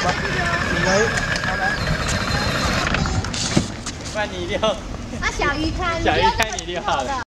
你来，拜你溜。啊，小鱼看，小鱼看你六好了。